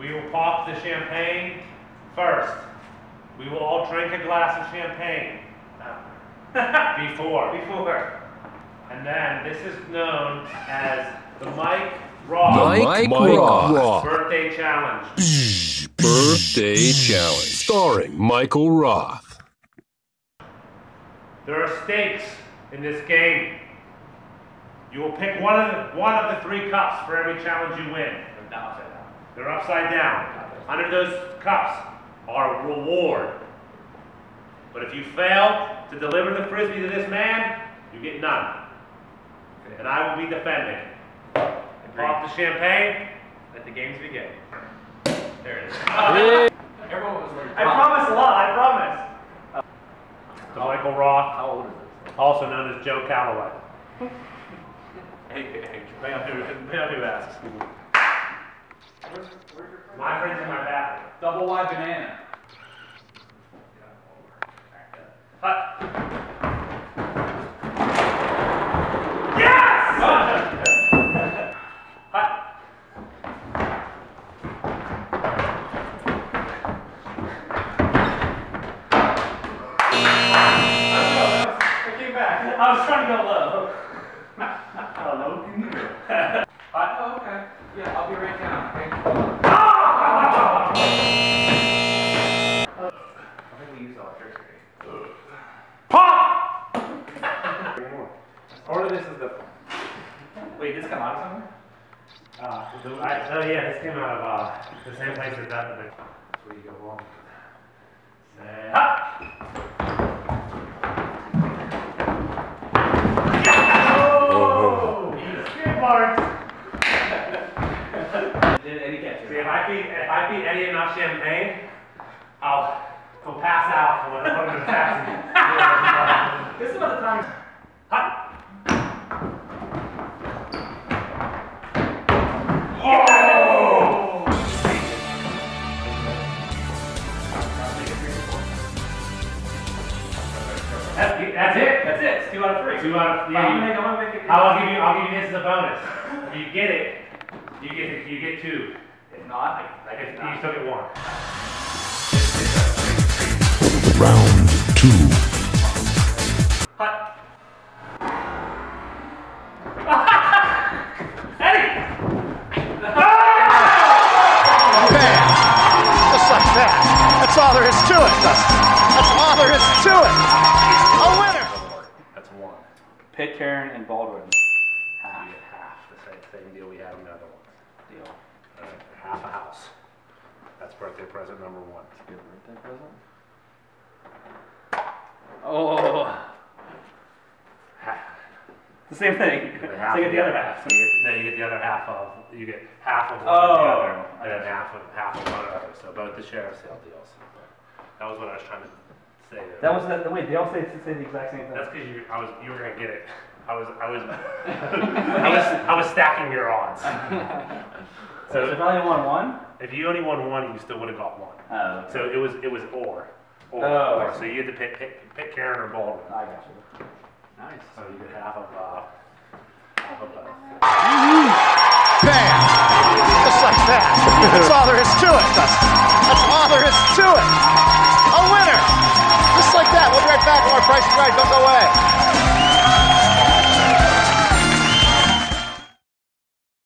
We will pop the champagne first. We will all drink a glass of champagne before. Before. And then this is known as the Mike Ross Mike, Mike Roth. Roth. Birthday Challenge. Birthday Challenge. Starring Michael Roth. There are stakes in this game. You will pick one of the, one of the three cups for every challenge you win. Now upside down. They're upside down. Under those cups are reward. But if you fail to deliver the frisbee to this man, you get none. And I will be defending. Pop the champagne. Let the games begin. There it is. Everyone was like, I promise a lot, I promise. To Michael Roth, How old is this? also known as Joe Calloway. Hey, hey, hey. Depending on who, depending on who asks. My friend's in my bathroom. Double wide banana. Hut. Yes! Hut. I came back. I was trying to go low. Oh, okay. Yeah, I'll Wait, this come out of somewhere? Uh, the- I, oh yeah, this came out of uh, the same place as that, but that's where you go wrong. Say, hut! Oh! Good mark. Did any catch See, if I feed if I feed Eddie enough champagne, I'll he'll pass out when I'm in That's, that's it. That's it. It's two out of three. Two out of I'm gonna yeah. make, I'm gonna make it. I'll give you. I'll give you this as a bonus. If you get it, you get you get two. If not, I, I If guess you still get one. Round two. Hut. Just like that. That's all there is to it, Dustin. That's all there is to it. Pitt, Karen, and Baldwin. Half. get half the same, same deal we had in the other one. Deal. Uh, half a house. That's birthday present number one. Good birthday present. Oh. The same thing. So half you get the other half. You get, no, you get the other half of. You get half of one Oh. of the other, and then half of half of one other. So both the sheriff's sale deals. That was what I was trying to say. There. That was the, wait, they all say, say the exact same thing. That's because you. I was. You were gonna get it. I was. I was. I was. I was stacking your odds. So if I only won one? if you only won one, you still would have got one. Oh, So it was. It was or. Or. Oh, or. So you had to pick pick, pick Karen or Baldwin. I got you. Nice. So you get half of. Uh, half of both. Bam. Just like that. That's all there is to it, That's all there is to it. A winner. Just